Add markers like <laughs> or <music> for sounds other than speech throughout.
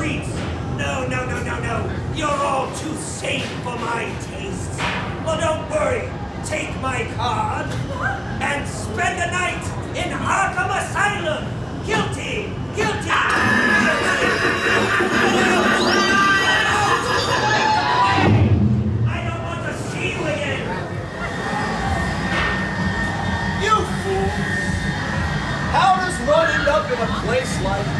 treats. No, no, no, no, no. You're all too safe for my tastes. Well, don't worry. Take my card and spend the night in Arkham Asylum. Guilty, guilty. guilty. How does one end up in a place like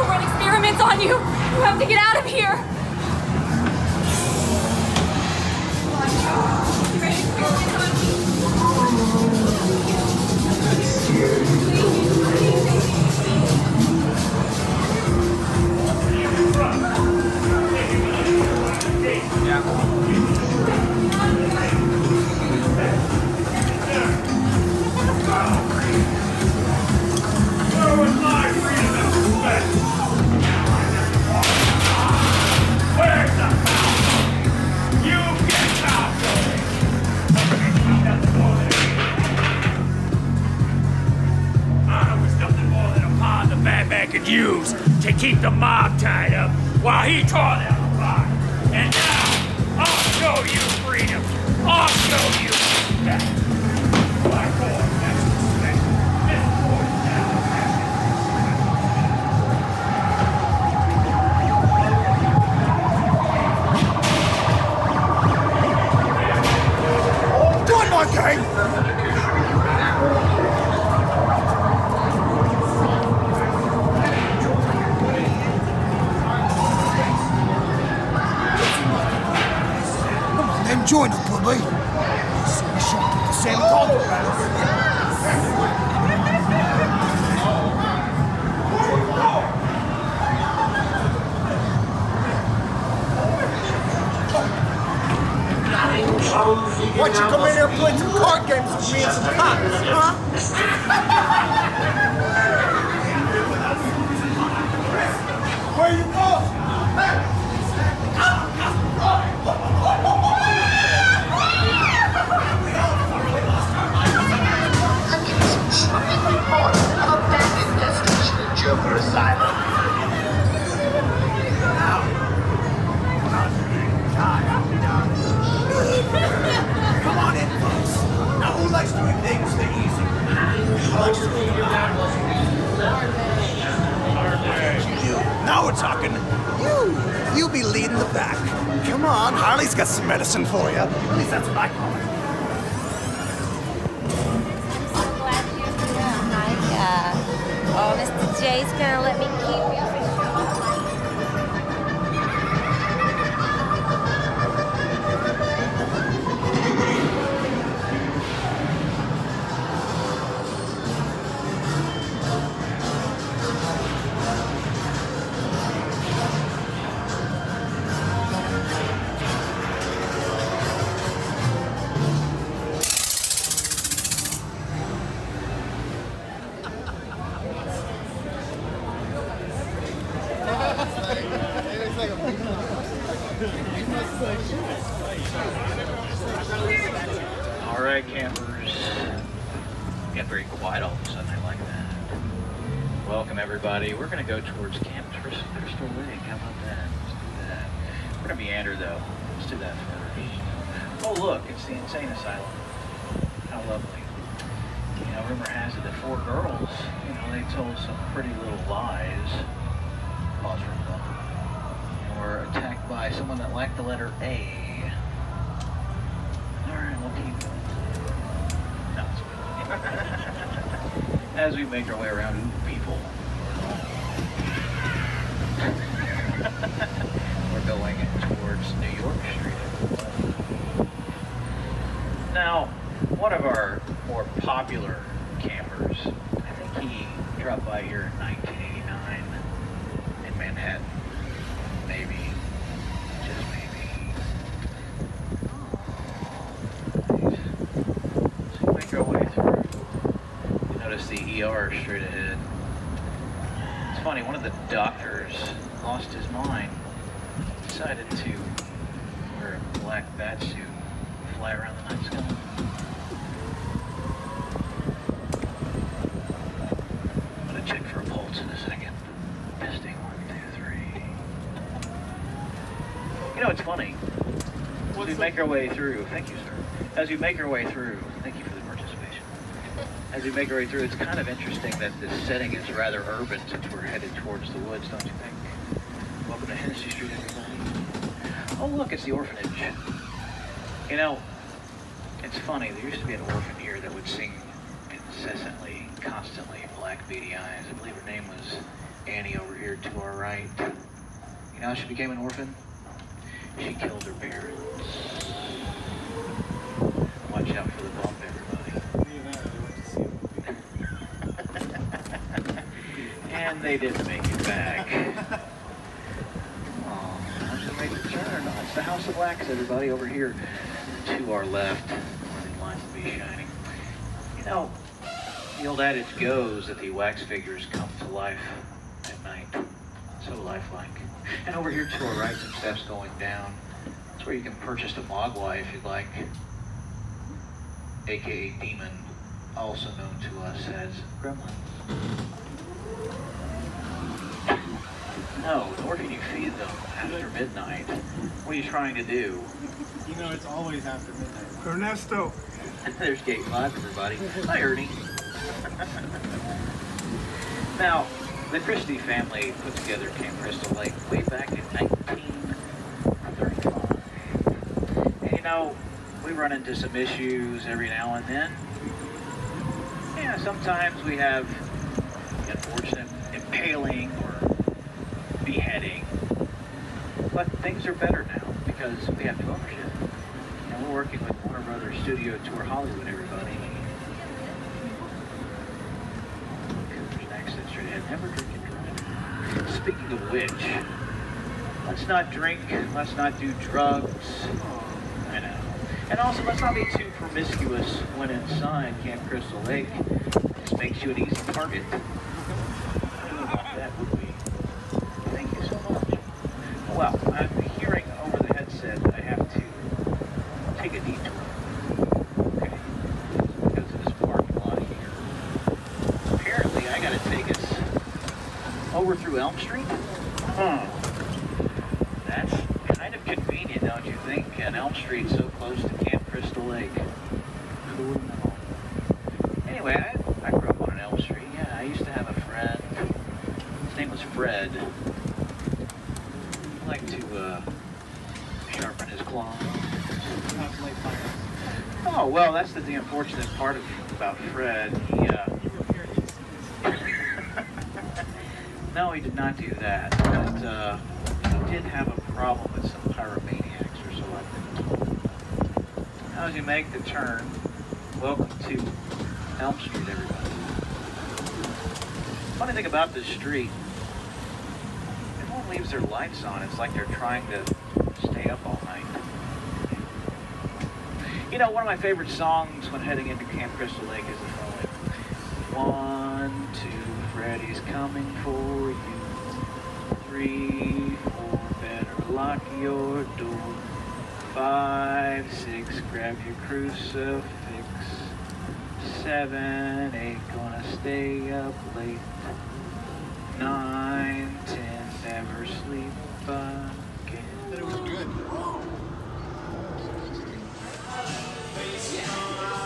He'll run experiments on you! You have to get out of here! could 看。for you. At least that's what I call it. I'm glad you're here, uh, oh, Mr. J's gonna let me keep you Welcome, everybody. We're going to go towards Camp Crystal Lake. How about that? Let's do that. We're going to meander, though. Let's do that first. Oh, look, it's the insane asylum. How lovely. You know, rumor has it that four girls, you know, they told some pretty little lies. Pause for a moment. And were attacked by someone that lacked the letter A. Alright, we'll keep going. <laughs> No. <laughs> As we make our way around, ooh, people. We're going towards New York Street. Now, one of our more popular campers, I think he dropped by here in 1989 in Manhattan. Maybe, just maybe. So we make our way through. You notice the ER straight ahead. It's funny, one of the doctors lost his mind, decided to wear a black bat suit, fly around the night sky. I'm gonna check for a pulse in a second. Testing one, two, three. You know, it's funny. As we make our way through, thank you, sir. As we make our way through, thank you for the participation. As we make our way through, it's kind of interesting that this setting is rather urban since we're headed towards the woods, don't you think? Welcome to Hennessy Street, everybody. Oh, look, it's the orphanage. You know, it's funny, there used to be an orphan here that would sing incessantly, constantly, Black Beady Eyes. I believe her name was Annie over here to our right. You know how she became an orphan? She killed her parents. Watch out for the bump, everybody. <laughs> and they didn't make it back. Oh, how's it make the turn? It's the House of Wax, everybody, over here to our left, the lines will be shining. You know, the old adage goes that the wax figures come to life. So lifelike. And over here to our right, some steps going down. That's where you can purchase the Mogwai if you'd like. AKA Demon, also known to us as Gremlin. No, nor can you feed them after midnight. What are you trying to do? You know, it's always after midnight. Ernesto, <laughs> There's gate five, everybody. Hi, Ernie. <laughs> now, the Christy family put together Camp Crystal Lake way back in 1935. And you know, we run into some issues every now and then. Yeah, sometimes we have unfortunate impaling or beheading. But things are better now because we have new ownership. And we're working with Warner Brothers Studio Tour Hollywood, everybody. Ahead. Never drink and drive. Speaking of which, let's not drink, let's not do drugs. I know. And also, let's not be too promiscuous when inside Camp Crystal Lake. This makes you an easy target. How about that would be? Thank you so much. Well, I'm hearing over the headset that I have to take a detour. Okay. Because of this parking lot here. Apparently, I gotta take us over through Elm Street. Huh. That's kind of convenient, don't you think? And Elm Street's so close to Camp Crystal Lake. Cool and all. Anyway, I, I grew up on an Elm Street. Yeah, I used to have a friend. His name was Fred. He liked to uh, sharpen his claws. Not to light fire. Oh well, that's the, the unfortunate part of about Fred. He uh, You repair these. No, he did not do that. But uh, he did have a problem with some pyromaniacs, or so I've. Now, as you make the turn, welcome to Elm Street, everybody. Funny thing about this street, everyone leaves their lights on. It's like they're trying to stay up all night. You know, one of my favorite songs when heading into Camp Crystal Lake is the following. One, two, Freddy's coming for you. Three, four, better lock your door. Five, six, grab your crucifix. Seven, eight, gonna stay up late. Nine, ten, never sleep again. It was good. I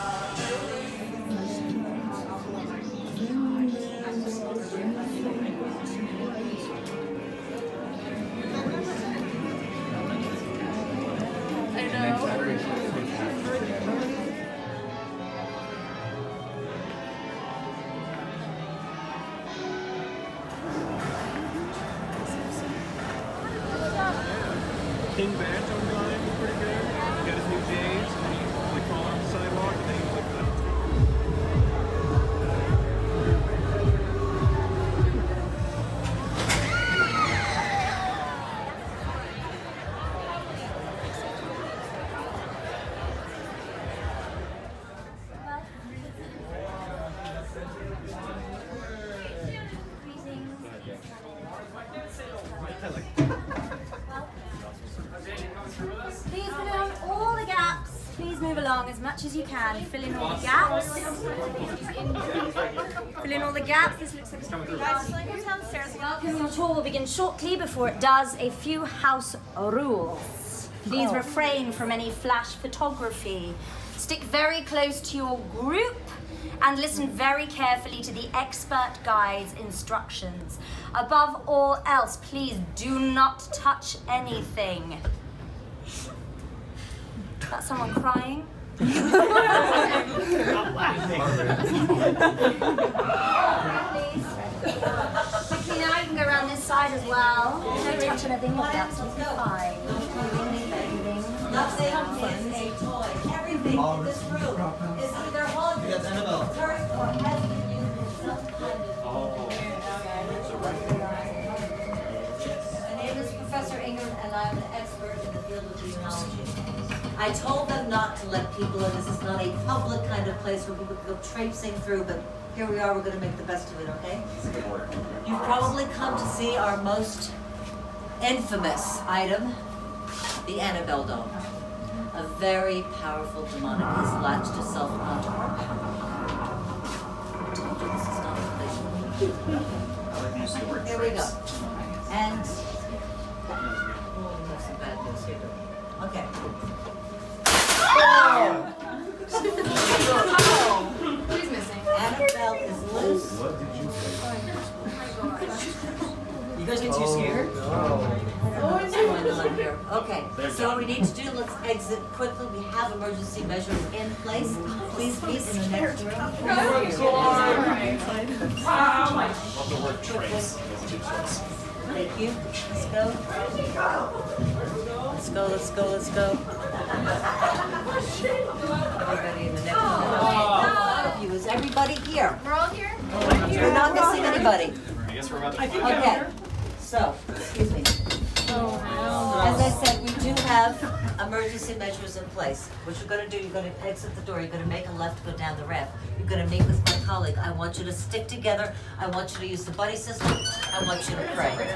much as you can. Fill in all the gaps. Fill in all the gaps. This looks like a guys, just downstairs. Welcome. Your tour will begin shortly. Before it does, a few house rules. Please oh. refrain from any flash photography. Stick very close to your group and listen very carefully to the expert guide's instructions. Above all else, please do not touch anything. That's someone crying. Please. Quickly now, you can go around this side as well. Don't touch anything, you'll be absolutely fine. Nothing is a toy. Everything in this room is either haunted, cursed, or has been used in some kind of. My name is Professor Ingram, and I'm an expert in the field of demonology. I told them not to let people in. This is not a public kind of place where people can go traipsing through, but here we are. We're going to make the best of it, okay? You've probably come to see our most infamous item, the Annabelle doll. A very powerful demonic has latched itself onto our Told you this is not a place. Here we go. And oh, oh, we have some bad news here. Okay. Who's missing? Annabelle is loose. What did you say? You guys get too oh, scared? What's going on here? Okay, so what we need to do, let's exit quickly. We have emergency measures in place. Please meet in the next room. Love the word trace. Thank you. Let's go. Let's go, let's go, let's go. Everybody in the next room. You, is everybody here? We're all here? We're not missing anybody. I guess we're about to. Okay, so, excuse me. As I said, we do have emergency measures in place. What you're gonna do, you're gonna exit the door, you're gonna make a left, go down the ramp. You're gonna meet with my colleague. I want you to stick together. I want you to use the buddy system. I want you to pray. Buddy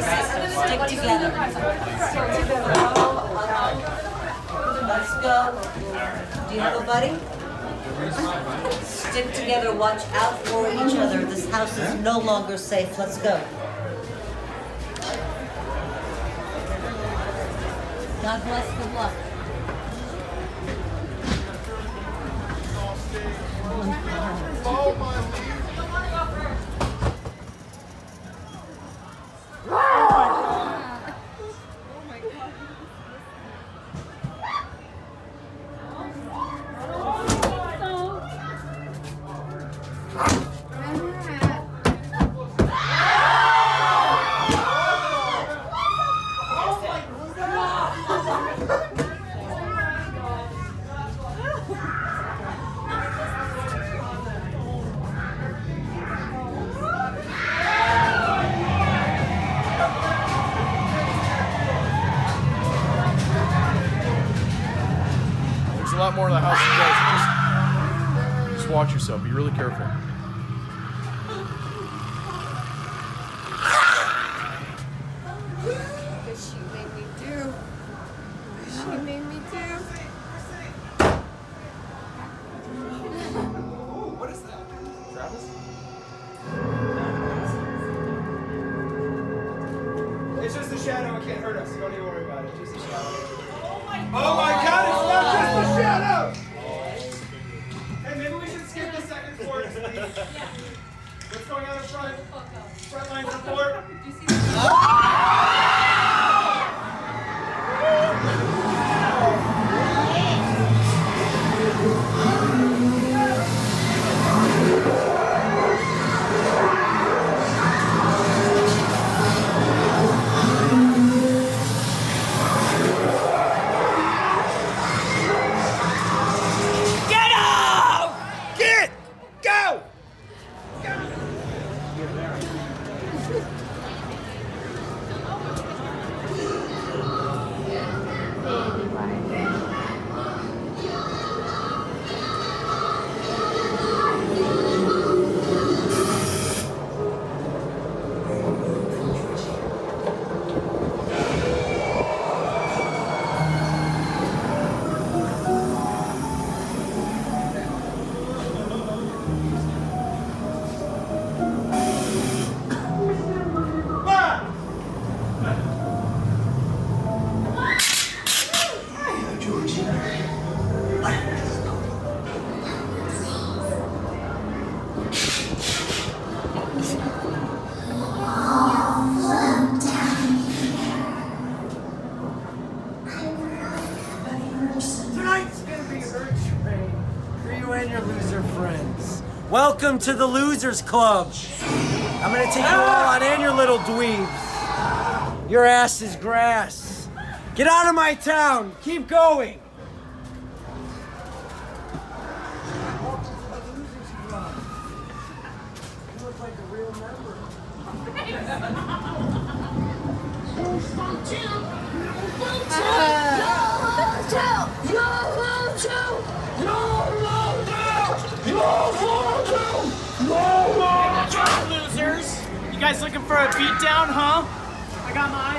system, stick together. Let's go. Do you have a buddy? Stick together, watch out for each other. This house is no longer safe. Let's go. God bless, good luck. Oh There's hurt us. Don't even worry about it. Just a shower. Oh my! to the Losers Club. I'm gonna take you all out and your little dweebs. Your ass is grass. Get out of my town. Keep going. guys looking for a beatdown, huh? I got my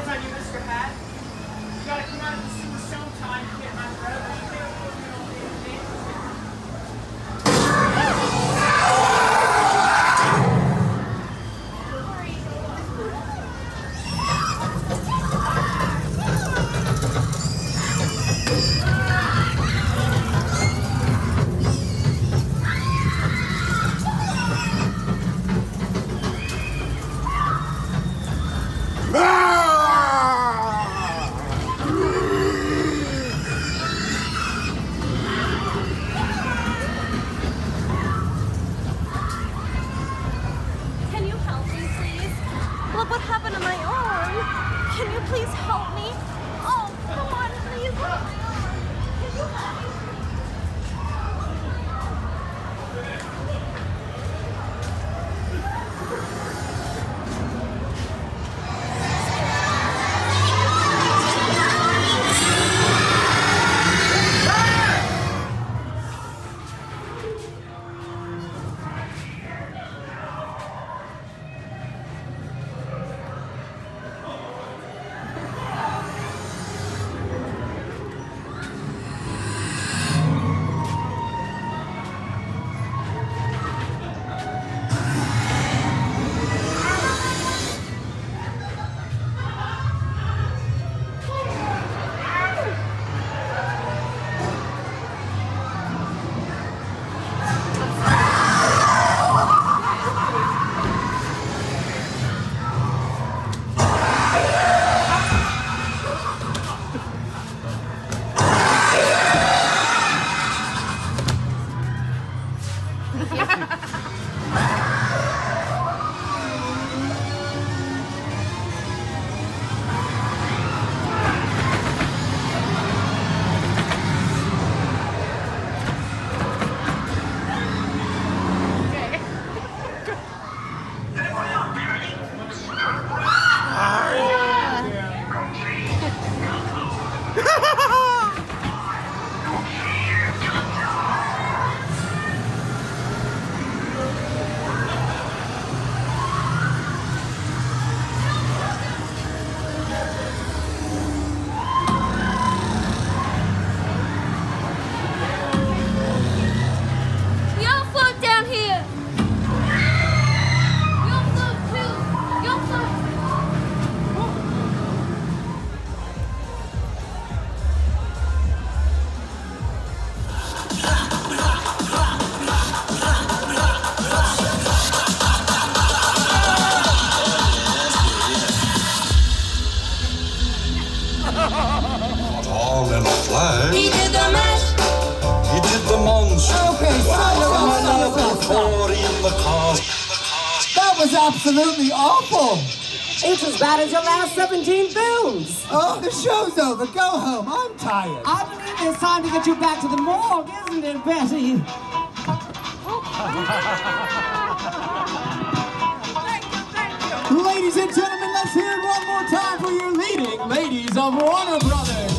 as bad as your last 17 films. Oh, the show's over. Go home. I'm tired. I believe it's time to get you back to the morgue, isn't it, Betty? <laughs> Ladies and gentlemen, let's hear it one more time for your leading ladies of Warner Brothers.